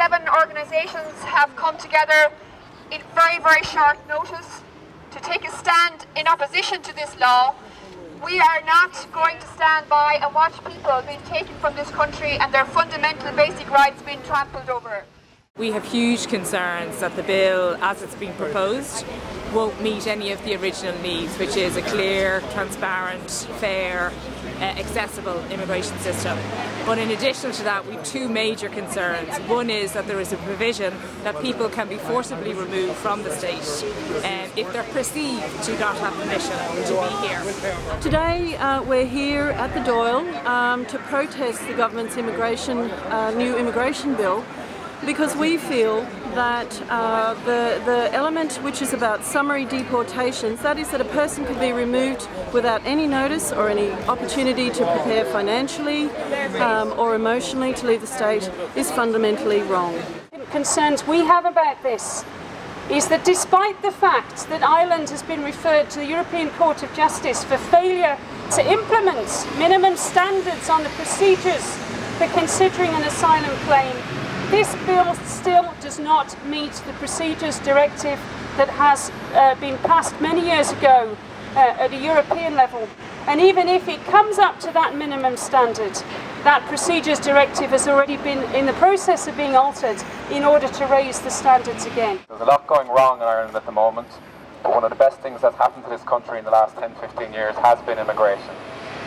seven organisations have come together in very, very short notice to take a stand in opposition to this law. We are not going to stand by and watch people being taken from this country and their fundamental basic rights being trampled over. We have huge concerns that the bill, as it's been proposed, won't meet any of the original needs, which is a clear, transparent, fair, uh, accessible immigration system. But in addition to that, we have two major concerns. One is that there is a provision that people can be forcibly removed from the state um, if they're perceived to not have permission to be here. Today uh, we're here at the Dáil um, to protest the government's immigration, uh, new immigration bill because we feel that uh, the, the element which is about summary deportations, that is that a person could be removed without any notice or any opportunity to prepare financially um, or emotionally to leave the state, is fundamentally wrong. Concerns we have about this is that despite the fact that Ireland has been referred to the European Court of Justice for failure to implement minimum standards on the procedures for considering an asylum claim this bill still does not meet the procedures directive that has uh, been passed many years ago uh, at a European level. And even if it comes up to that minimum standard, that procedures directive has already been in the process of being altered in order to raise the standards again. There's a lot going wrong in Ireland at the moment, but one of the best things that's happened to this country in the last 10-15 years has been immigration.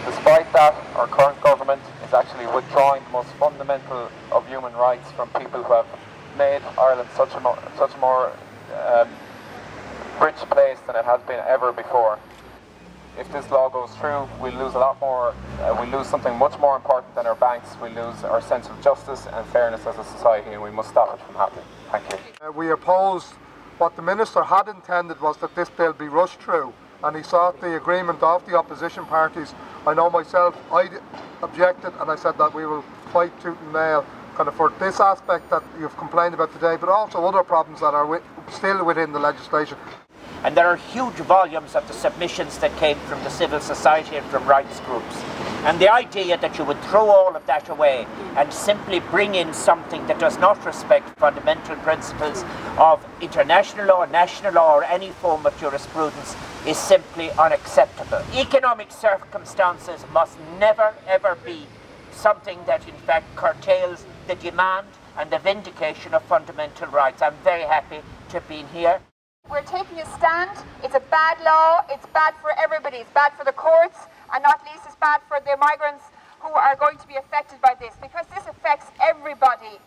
Despite that, our current government is actually withdrawing the most fundamental of human rights from people who have made Ireland such a more, such a more um, rich place than it has been ever before. If this law goes through, we'll lose a lot more, uh, we lose something much more important than our banks, we lose our sense of justice and fairness as a society and we must stop it from happening. Thank you. Uh, we oppose what the Minister had intended was that this bill be rushed through and he sought the agreement of the opposition parties. I know myself, I objected and I said that we will fight tooth and nail kind of for this aspect that you've complained about today, but also other problems that are still within the legislation. And there are huge volumes of the submissions that came from the civil society and from rights groups. And the idea that you would throw all of that away and simply bring in something that does not respect fundamental principles of international law, national law, or any form of jurisprudence is simply unacceptable. Economic circumstances must never ever be something that in fact curtails the demand and the vindication of fundamental rights. I'm very happy to have been here. We're taking a stand. It's a bad law. It's bad for everybody. It's bad for the courts, and not least, it's bad for the migrants who are going to be affected by this because this affects everybody.